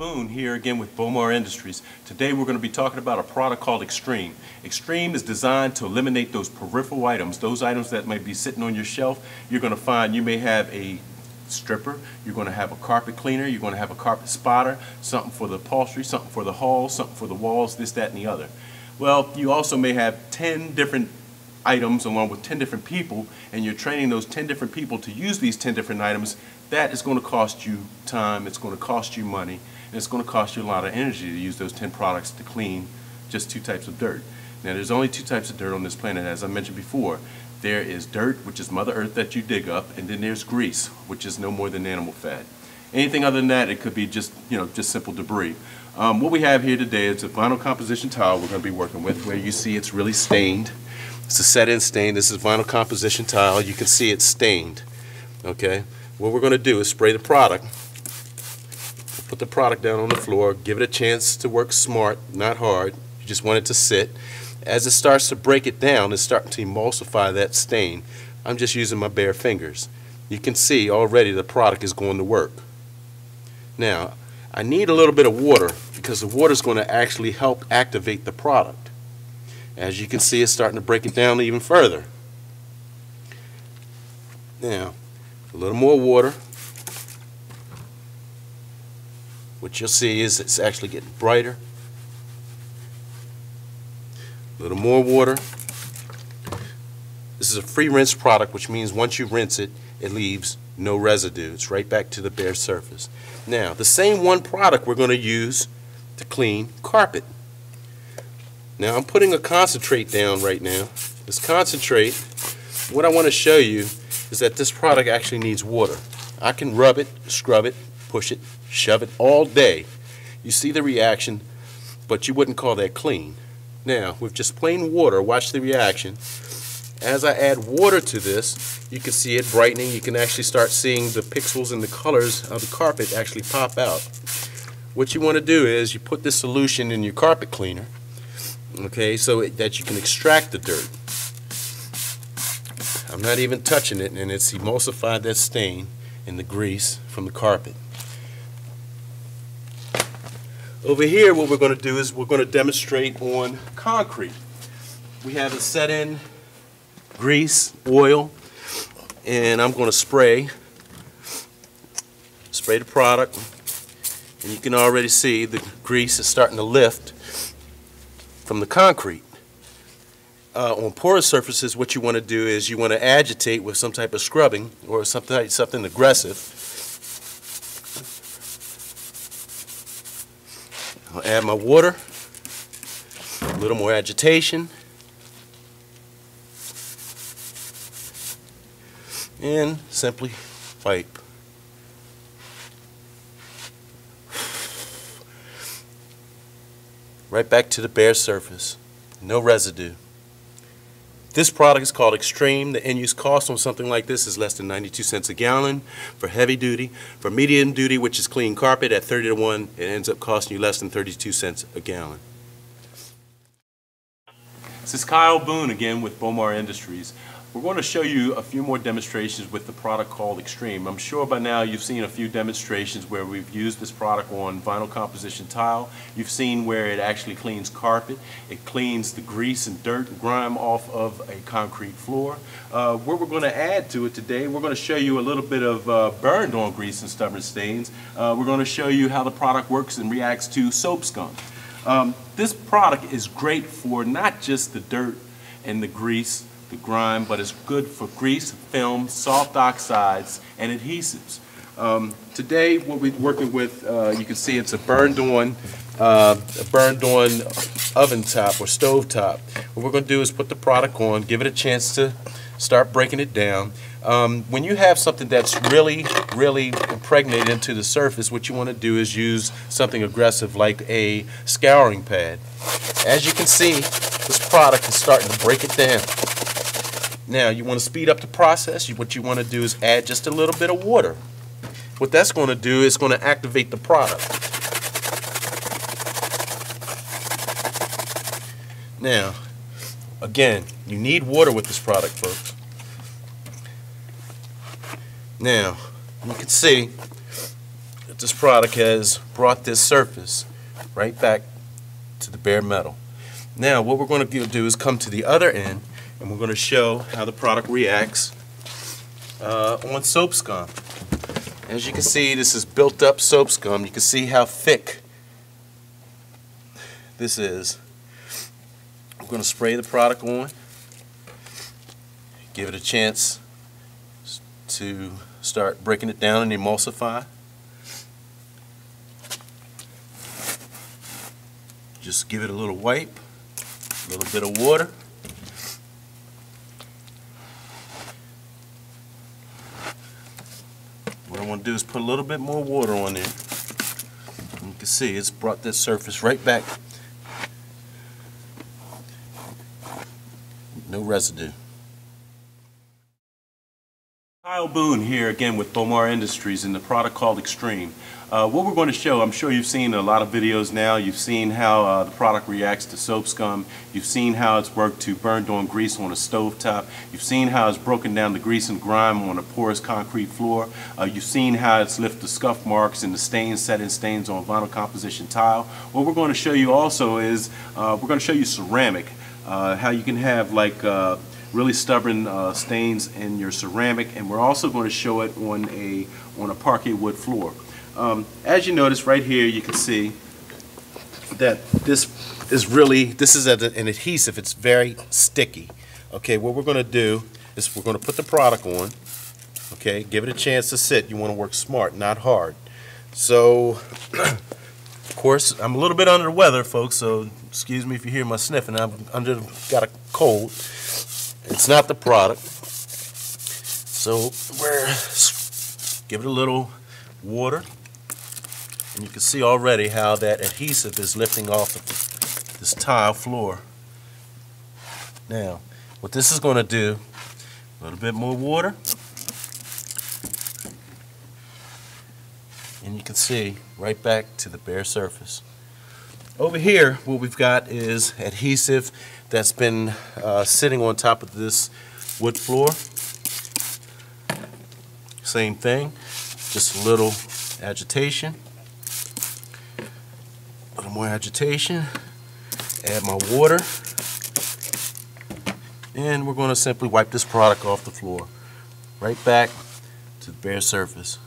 Boone here again with Bomar Industries. Today we're going to be talking about a product called Extreme. Extreme is designed to eliminate those peripheral items, those items that might be sitting on your shelf. You're going to find you may have a stripper, you're going to have a carpet cleaner, you're going to have a carpet spotter, something for the upholstery, something for the halls, something for the walls, this, that, and the other. Well, you also may have 10 different items along with 10 different people and you're training those 10 different people to use these 10 different items, that is going to cost you time, it's going to cost you money, and it's going to cost you a lot of energy to use those 10 products to clean just two types of dirt. Now there's only two types of dirt on this planet as I mentioned before. There is dirt, which is Mother Earth that you dig up, and then there's grease, which is no more than animal fat. Anything other than that, it could be just, you know, just simple debris. Um, what we have here today is a vinyl composition tile we're going to be working with where you see it's really stained. It's a set-in stain. This is vinyl composition tile. You can see it's stained. Okay. What we're going to do is spray the product. Put the product down on the floor. Give it a chance to work smart, not hard. You just want it to sit. As it starts to break it down, it's starting to emulsify that stain. I'm just using my bare fingers. You can see already the product is going to work. Now, I need a little bit of water because the water is going to actually help activate the product. As you can see, it's starting to break it down even further. Now, a little more water. What you'll see is it's actually getting brighter. A little more water. This is a free rinse product, which means once you rinse it, it leaves no residue. It's right back to the bare surface. Now, the same one product we're going to use to clean carpet. Now I'm putting a concentrate down right now. This concentrate, what I want to show you is that this product actually needs water. I can rub it, scrub it, push it, shove it all day. You see the reaction, but you wouldn't call that clean. Now, with just plain water, watch the reaction. As I add water to this, you can see it brightening. You can actually start seeing the pixels and the colors of the carpet actually pop out. What you want to do is you put this solution in your carpet cleaner okay, so it, that you can extract the dirt. I'm not even touching it, and it's emulsified that stain and the grease from the carpet. Over here, what we're going to do is we're going to demonstrate on concrete. We have a set-in grease, oil, and I'm going to spray, spray the product, and you can already see the grease is starting to lift from the concrete. Uh, on porous surfaces, what you want to do is you want to agitate with some type of scrubbing or something, something aggressive. I'll add my water, a little more agitation, and simply wipe. right back to the bare surface. No residue. This product is called Extreme. The end-use cost on something like this is less than 92 cents a gallon for heavy duty. For medium duty, which is clean carpet, at 30 to 1, it ends up costing you less than 32 cents a gallon. This is Kyle Boone again with Bomar Industries. We're going to show you a few more demonstrations with the product called Extreme. I'm sure by now you've seen a few demonstrations where we've used this product on vinyl composition tile. You've seen where it actually cleans carpet. It cleans the grease and dirt and grime off of a concrete floor. Uh, what we're going to add to it today, we're going to show you a little bit of uh, burned on grease and stubborn stains. Uh, we're going to show you how the product works and reacts to soap scum. Um, this product is great for not just the dirt and the grease the grime, but it's good for grease, film, soft oxides, and adhesives. Um, today, what we're working with, uh, you can see it's a burned on, uh, a burned on oven top or stove top. What we're going to do is put the product on, give it a chance to start breaking it down. Um, when you have something that's really, really impregnated into the surface, what you want to do is use something aggressive like a scouring pad. As you can see, this product is starting to break it down. Now, you want to speed up the process. what you want to do is add just a little bit of water. What that's going to do is going to activate the product. Now, again, you need water with this product, folks. Now, you can see that this product has brought this surface right back to the bare metal. Now what we're going to do is come to the other end and we're going to show how the product reacts uh, on soap scum. As you can see this is built up soap scum. You can see how thick this is. I'm going to spray the product on, give it a chance to start breaking it down and emulsify. Just give it a little wipe, a little bit of water. Want to do is put a little bit more water on there. You can see it's brought this surface right back. No residue. Kyle Boone here again with Bomar Industries and the product called Extreme. Uh, what we're going to show, I'm sure you've seen a lot of videos now. You've seen how uh, the product reacts to soap scum. You've seen how it's worked to burned on grease on a stove top. You've seen how it's broken down the grease and grime on a porous concrete floor. Uh, you've seen how it's lifted the scuff marks and the stains, set-in stains on vinyl composition tile. What we're going to show you also is uh, we're going to show you ceramic. Uh, how you can have like uh, really stubborn uh, stains in your ceramic and we're also going to show it on a on a parquet wood floor. Um, as you notice right here you can see that this is really this is an adhesive. It's very sticky. Okay what we're going to do is we're going to put the product on okay? Give it a chance to sit. You want to work smart not hard. So of course I'm a little bit under the weather folks so excuse me if you hear my sniffing. I'm under got a cold it's not the product. So we're give it a little water. And you can see already how that adhesive is lifting off of this tile floor. Now, what this is going to do, a little bit more water. And you can see right back to the bare surface. Over here, what we've got is adhesive that's been uh, sitting on top of this wood floor. Same thing, just a little agitation. A little more agitation. Add my water. And we're going to simply wipe this product off the floor. Right back to the bare surface.